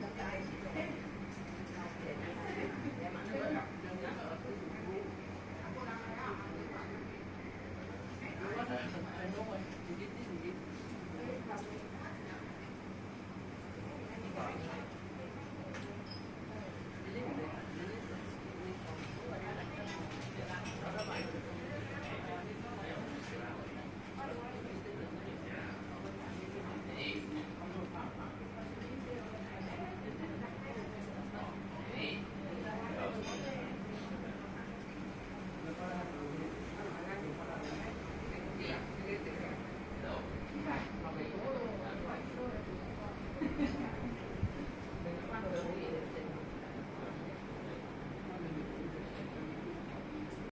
that guy is your opinion.